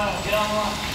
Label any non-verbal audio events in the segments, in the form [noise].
Bravo, bravo.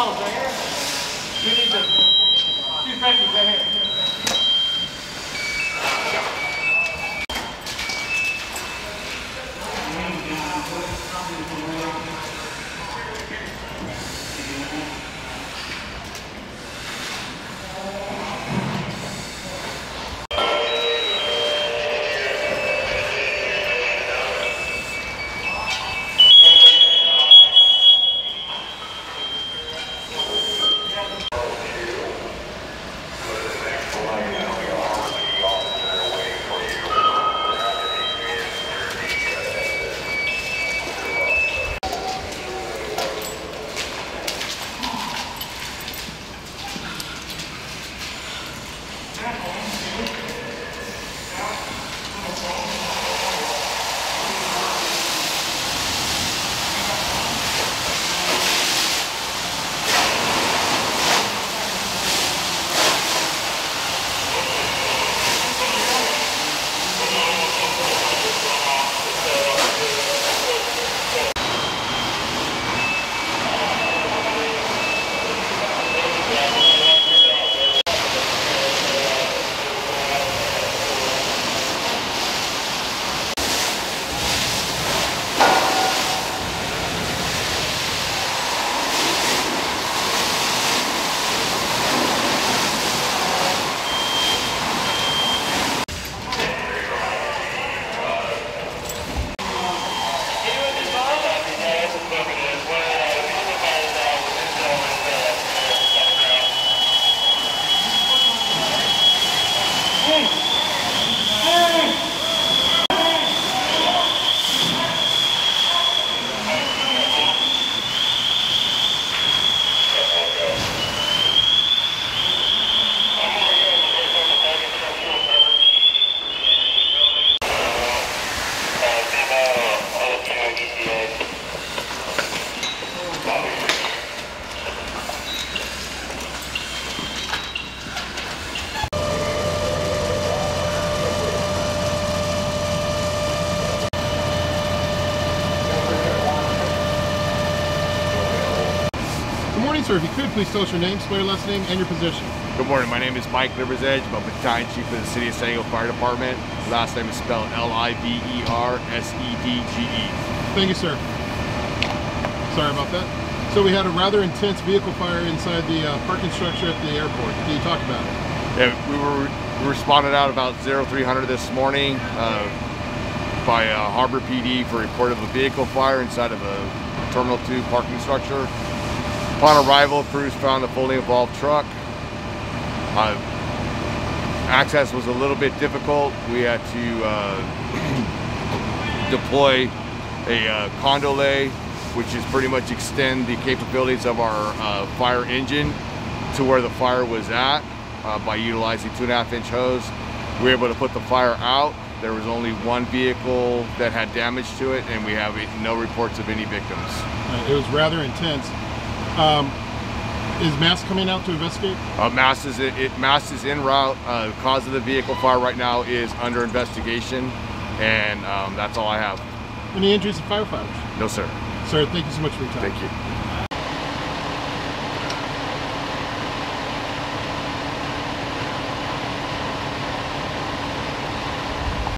Models right here. We need the two specials right here. Good morning, sir. If you could, please tell us your name, your last name, and your position. Good morning. My name is Mike Liversedge. I'm a battalion chief of the City of San Diego Fire Department. Last name is spelled E L-I-V-E-R-S-E-D-G-E. Thank you, sir. Sorry about that. So we had a rather intense vehicle fire inside the uh, parking structure at the airport. Can you talk about it? Yeah, we were we responded out about 0300 this morning uh, by uh, Harbor PD for report of a vehicle fire inside of a Terminal 2 parking structure. Upon arrival, crews found a fully involved truck. Uh, access was a little bit difficult. We had to uh, [coughs] deploy a uh, condo lay, which is pretty much extend the capabilities of our uh, fire engine to where the fire was at uh, by utilizing two and a half inch hose. We were able to put the fire out. There was only one vehicle that had damage to it, and we have no reports of any victims. Uh, it was rather intense. Um, is MAST coming out to investigate? Uh, MAST is it, it MAST is en route. Uh, cause of the vehicle fire right now is under investigation, and um, that's all I have. Any injuries to firefighters? No, sir. Sir, thank you so much for your time. Thank you.